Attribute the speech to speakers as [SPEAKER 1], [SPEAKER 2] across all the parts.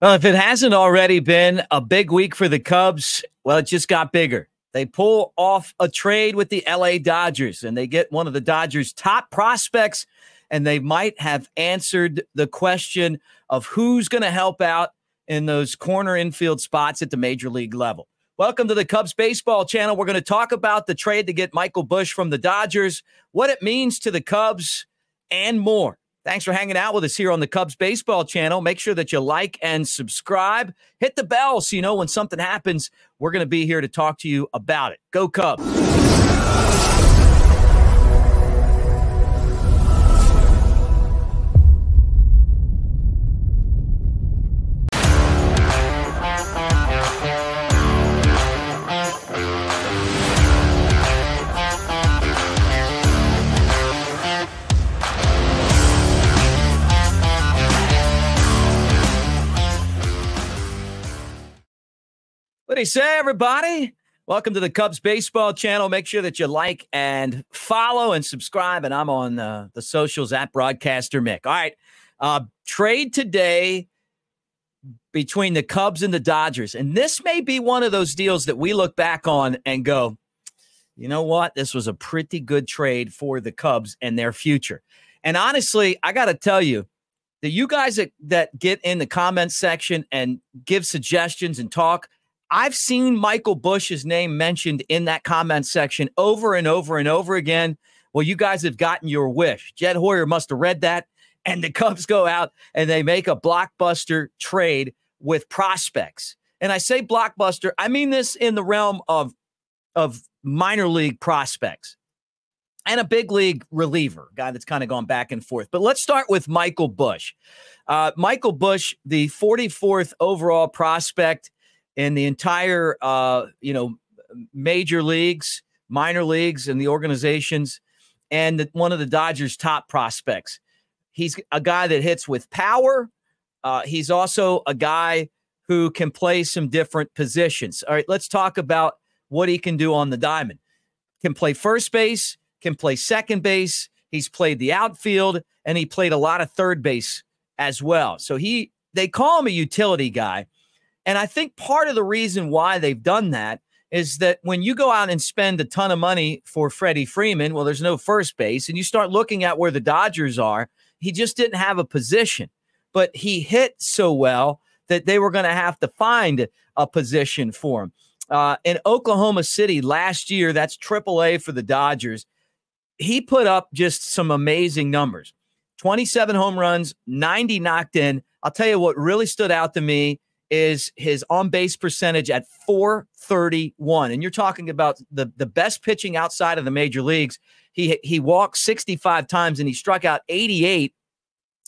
[SPEAKER 1] Well, if it hasn't already been a big week for the Cubs, well, it just got bigger. They pull off a trade with the LA Dodgers and they get one of the Dodgers' top prospects, and they might have answered the question of who's going to help out in those corner infield spots at the major league level. Welcome to the Cubs Baseball Channel. We're going to talk about the trade to get Michael Busch from the Dodgers, what it means to the Cubs, and more. Thanks for hanging out with us here on the Cubs Baseball channel. Make sure that you like and subscribe. Hit the bell so you know when something happens. We're going to be here to talk to you about it. Go Cubs. You say, everybody? Welcome to the Cubs Baseball Channel. Make sure that you like and follow and subscribe. And I'm on uh, the socials at Broadcaster Mick. All right. Uh, trade today between the Cubs and the Dodgers. And this may be one of those deals that we look back on and go, you know what? This was a pretty good trade for the Cubs and their future. And honestly, I got to tell you, that you guys that, that get in the comment section and give suggestions and talk, I've seen Michael Busch's name mentioned in that comment section over and over and over again. Well, you guys have gotten your wish. Jed Hoyer must have read that. And the Cubs go out and they make a blockbuster trade with prospects. And I say blockbuster, I mean this in the realm of, of minor league prospects and a big league reliever, guy that's kind of gone back and forth. But let's start with Michael Busch. Uh, Michael Busch, the 44th overall prospect in the entire uh, you know major leagues, minor leagues, and the organizations, and the, one of the Dodgers' top prospects. He's a guy that hits with power. Uh, he's also a guy who can play some different positions. All right, let's talk about what he can do on the diamond. Can play first base, can play second base. He's played the outfield, and he played a lot of third base as well. So he they call him a utility guy and I think part of the reason why they've done that is that when you go out and spend a ton of money for Freddie Freeman, well, there's no first base, and you start looking at where the Dodgers are, he just didn't have a position. But he hit so well that they were going to have to find a position for him. Uh, in Oklahoma City last year, that's AAA for the Dodgers. He put up just some amazing numbers 27 home runs, 90 knocked in. I'll tell you what really stood out to me is his on base percentage at 431. And you're talking about the, the best pitching outside of the major leagues. He, he walked 65 times and he struck out 88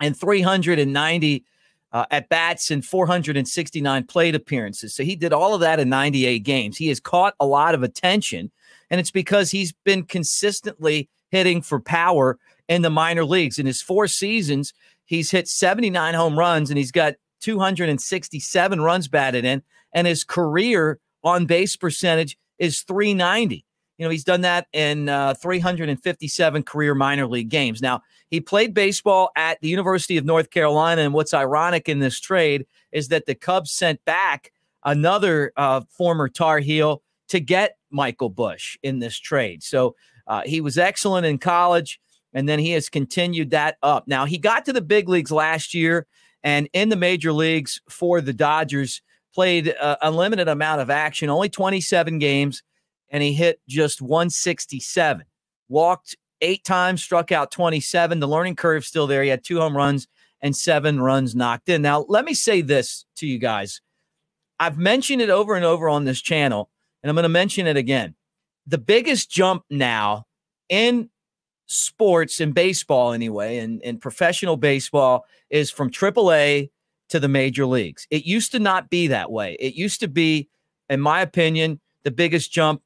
[SPEAKER 1] and 390 uh, at bats and 469 plate appearances. So he did all of that in 98 games. He has caught a lot of attention, and it's because he's been consistently hitting for power in the minor leagues. In his four seasons, he's hit 79 home runs and he's got 267 runs batted in, and his career on base percentage is 390. You know, he's done that in uh, 357 career minor league games. Now, he played baseball at the University of North Carolina. And what's ironic in this trade is that the Cubs sent back another uh, former Tar Heel to get Michael Busch in this trade. So uh, he was excellent in college, and then he has continued that up. Now, he got to the big leagues last year and in the major leagues for the Dodgers, played uh, a, a limited amount of action, only 27 games, and he hit just 167. Walked eight times, struck out 27. The learning curve still there. He had two home runs and seven runs knocked in. Now, let me say this to you guys. I've mentioned it over and over on this channel, and I'm going to mention it again. The biggest jump now in sports and baseball anyway, and in professional baseball is from AAA to the major leagues. It used to not be that way. It used to be, in my opinion, the biggest jump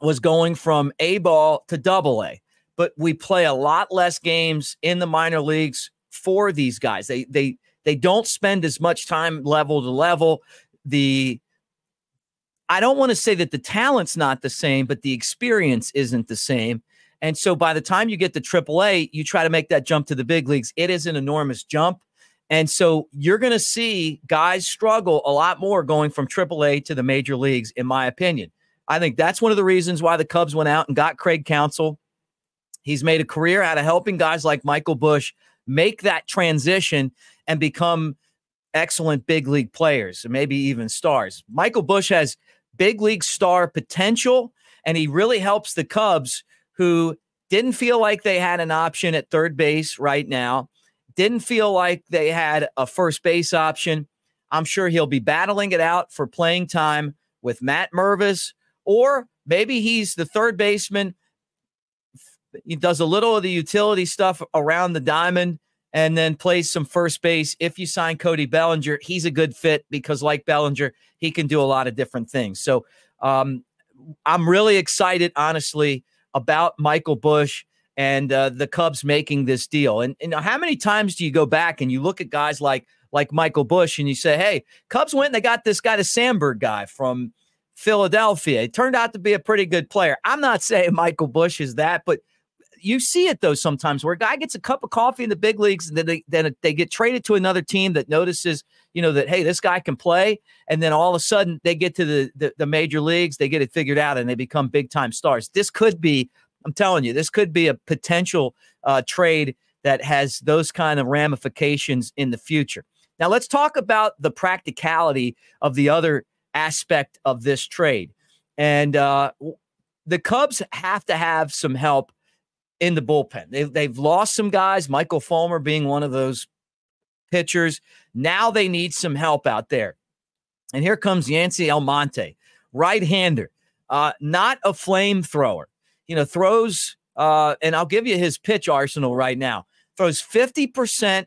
[SPEAKER 1] was going from A ball to double A. But we play a lot less games in the minor leagues for these guys. They they they don't spend as much time level to level. The I don't want to say that the talent's not the same, but the experience isn't the same. And so by the time you get to AAA, you try to make that jump to the big leagues. It is an enormous jump. And so you're going to see guys struggle a lot more going from AAA to the major leagues, in my opinion. I think that's one of the reasons why the Cubs went out and got Craig Counsell. He's made a career out of helping guys like Michael Busch make that transition and become excellent big league players, maybe even stars. Michael Busch has big league star potential, and he really helps the Cubs who didn't feel like they had an option at third base right now, didn't feel like they had a first base option. I'm sure he'll be battling it out for playing time with Matt Mervis, or maybe he's the third baseman. He does a little of the utility stuff around the diamond and then plays some first base. If you sign Cody Bellinger, he's a good fit because, like Bellinger, he can do a lot of different things. So um, I'm really excited, honestly, about Michael Busch and uh, the Cubs making this deal. And, and how many times do you go back and you look at guys like like Michael Busch and you say, "Hey, Cubs went and they got this guy, the Sandberg guy from Philadelphia. It turned out to be a pretty good player." I'm not saying Michael Busch is that, but you see it though sometimes where a guy gets a cup of coffee in the big leagues and then they then they get traded to another team that notices you know that hey this guy can play and then all of a sudden they get to the the, the major leagues they get it figured out and they become big time stars. This could be i'm telling you this could be a potential uh, trade that has those kind of ramifications in the future. Now let's talk about the practicality of the other aspect of this trade. And uh, the cubs have to have some help in the bullpen. They've, they've lost some guys, Michael Fulmer being one of those pitchers. Now they need some help out there. And here comes Yency Almonte, right hander, uh, not a flamethrower. You know, throws, uh, and I'll give you his pitch arsenal right now. Throws 50%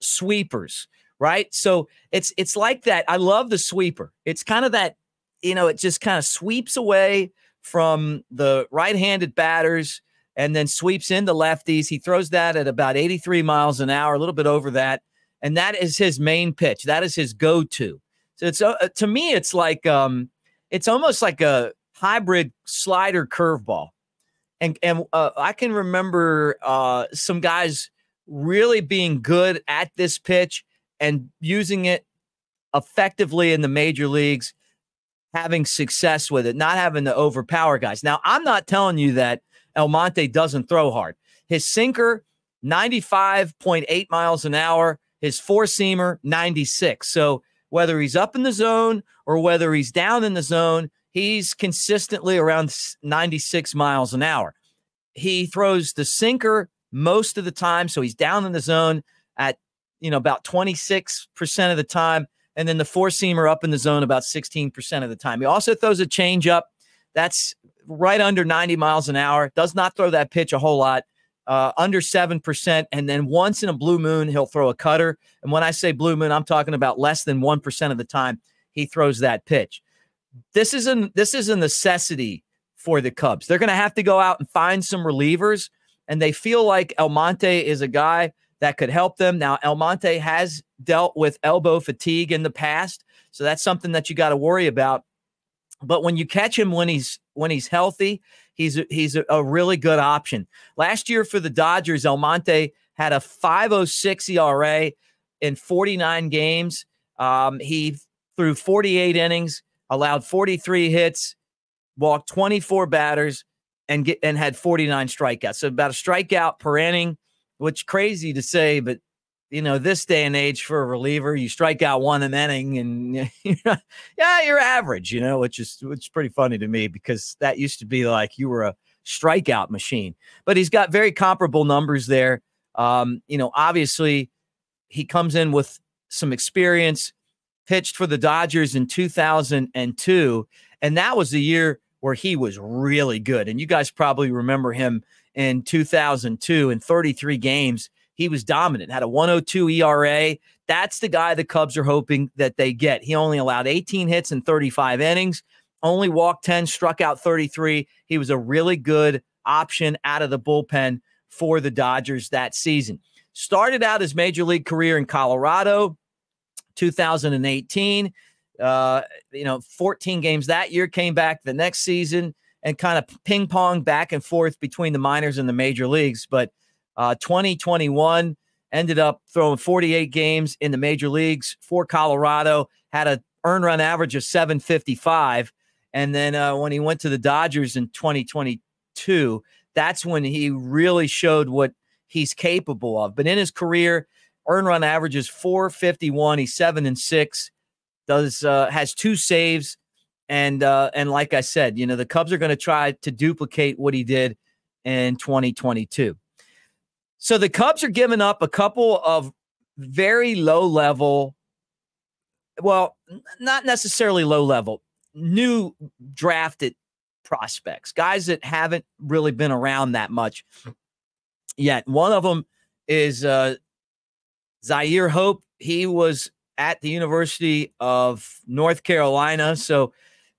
[SPEAKER 1] sweepers, right? So it's it's like that. I love the sweeper. It's kind of that, you know, it just kind of sweeps away from the right-handed batters and then sweeps into lefties. He throws that at about 83 miles an hour, a little bit over that. And that is his main pitch. That is his go to. So it's uh, to me, it's like um, it's almost like a hybrid slider curveball. And and uh, I can remember uh, some guys really being good at this pitch and using it effectively in the major leagues, having success with it, not having to overpower guys. Now, I'm not telling you that Almonte doesn't throw hard. His sinker, 95.8 miles an hour. His four seamer, 96. So whether he's up in the zone or whether he's down in the zone, he's consistently around 96 miles an hour. He throws the sinker most of the time. So he's down in the zone at, you know, about 26% of the time. And then the four seamer up in the zone about 16% of the time. He also throws a changeup. That's right under 90 miles an hour. Does not throw that pitch a whole lot. Uh, under 7%. And then once in a blue moon, he'll throw a cutter. And when I say blue moon, I'm talking about less than 1% of the time he throws that pitch. This is a, this is a necessity for the Cubs. They're going to have to go out and find some relievers. And they feel like Almonte is a guy that could help them. Now, Almonte has dealt with elbow fatigue in the past. So that's something that you got to worry about. But when you catch him when he's when he's healthy, he's a, he's a, a really good option. Last year for the Dodgers, Almonte had a 506 ERA in 49 games. Um, he threw 48 innings, allowed 43 hits, walked 24 batters, and get and had 49 strikeouts. So about a strikeout per inning, which crazy to say, but you know, this day and age for a reliever, you strike out one an inning and yeah, you're average, you know, which is which is pretty funny to me because that used to be like you were a strikeout machine. But he's got very comparable numbers there. Um, you know, obviously he comes in with some experience, pitched for the Dodgers in 2002, and that was the year where he was really good. And you guys probably remember him in 2002 in 33 games he was dominant, had a 102 ERA. That's the guy the Cubs are hoping that they get. He only allowed 18 hits in 35 innings, only walked 10, struck out 33. He was a really good option out of the bullpen for the Dodgers that season. Started out his major league career in Colorado, 2018. Uh, you know, 14 games that year, came back the next season and kind of ping pong back and forth between the minors and the major leagues. But uh, 2021 ended up throwing 48 games in the major leagues for Colorado, had a earn run average of 755. And then uh, when he went to the Dodgers in 2022, that's when he really showed what he's capable of. But in his career, earn run average is 451. He's seven and six, does uh, has two saves. And uh, and like I said, you know, the Cubs are going to try to duplicate what he did in 2022. So the Cubs are giving up a couple of very low level, well, not necessarily low level, new drafted prospects, guys that haven't really been around that much yet. One of them is uh, Zyhir Hope. He was at the University of North Carolina. So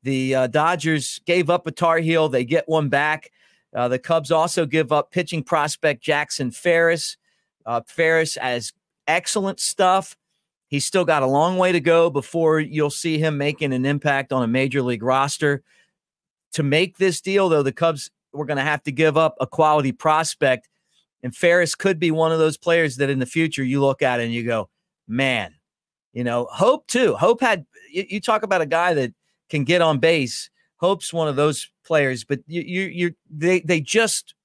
[SPEAKER 1] the uh, Dodgers gave up a Tar Heel. They get one back. Uh, the Cubs also give up pitching prospect Jackson Ferris. Uh, Ferris has excellent stuff. He's still got a long way to go before you'll see him making an impact on a major league roster. To make this deal, though, the Cubs were going to have to give up a quality prospect. And Ferris could be one of those players that in the future you look at and you go, man, you know, Hope too. Hope had, you, you talk about a guy that can get on base. Hope's one of those players, but you, you, you, they, they just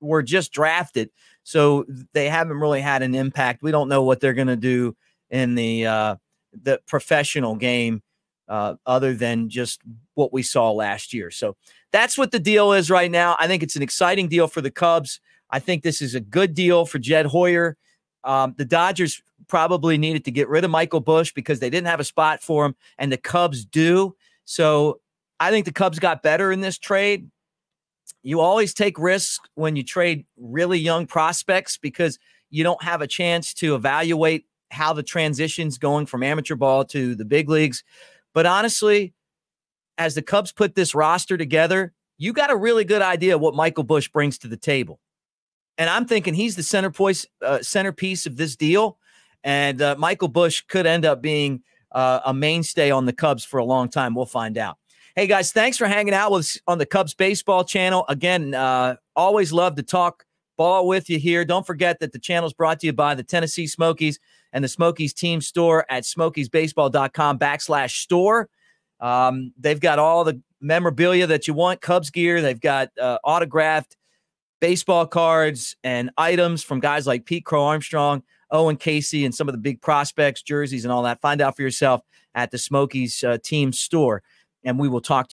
[SPEAKER 1] were just drafted, so they haven't really had an impact. We don't know what they're going to do in the uh, the professional game, uh, other than just what we saw last year. So that's what the deal is right now. I think it's an exciting deal for the Cubs. I think this is a good deal for Jed Hoyer. Um, the Dodgers probably needed to get rid of Michael Busch because they didn't have a spot for him, and the Cubs do. So I think the Cubs got better in this trade. You always take risks when you trade really young prospects because you don't have a chance to evaluate how the transition's going from amateur ball to the big leagues. But honestly, as the Cubs put this roster together, you got a really good idea what Michael Busch brings to the table. And I'm thinking he's the centerpiece, uh, centerpiece of this deal. And uh, Michael Busch could end up being uh, a mainstay on the Cubs for a long time. We'll find out. Hey guys, thanks for hanging out with us on the Cubs baseball channel. Again, uh, always love to talk ball with you here. Don't forget that the channel is brought to you by the Tennessee Smokies and the Smokies team store at smokiesbaseball.com backslash store. Um, they've got all the memorabilia that you want, Cubs gear. They've got uh, autographed baseball cards and items from guys like Pete Crow Armstrong, Owen Caissie, and some of the big prospects, jerseys, and all that. Find out for yourself at the Smokies uh, team store and we will talk